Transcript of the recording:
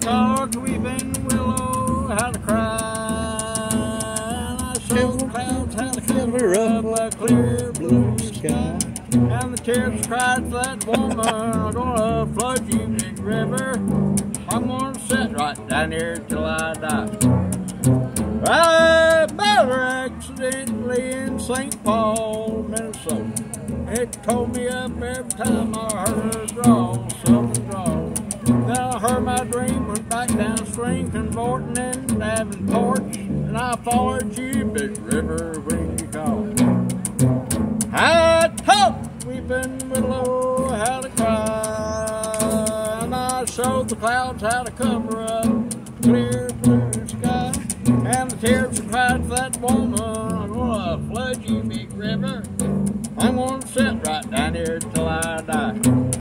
cause weeping willow had to cry. I the clouds had to cover up a clear blue sky. And the tears cried for that woman, I'm gonna flood you, big river. I'm gonna sit right down here till I die. I met her accidentally in St. Paul, Minnesota. It tore me up every time I heard her draw, downstream, converting in Davenport, and I followed you, big river, when you called. I talked weeping willow how to cry, and I showed the clouds how to cover up clear blue sky. And the tears cried for that woman, I'm gonna flood you, big river. I'm gonna sit right down here till I die.